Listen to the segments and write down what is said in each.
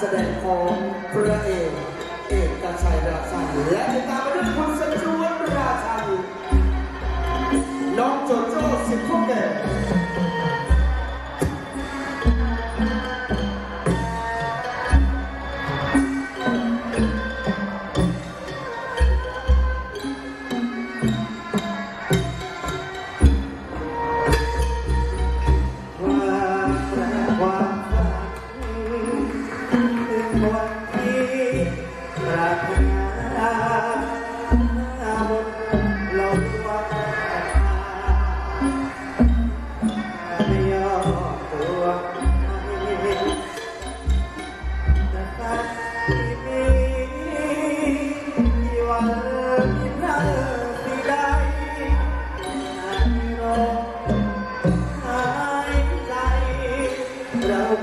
แสดงของพระเอกเอกกชัยราชันและติดตามมาด้วยคุณสจวนราชันน้องโจโจ้สิบข้อ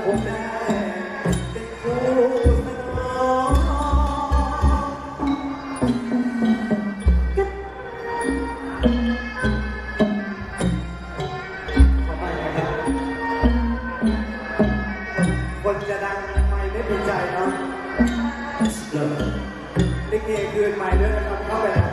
คุณแม่เป็นครูสนองขอไปนะครับคนะดังไม่ไม่เป็นใจครับลิเกคืนใหม่ด้ยนะครับเข้าไปนะ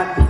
bạn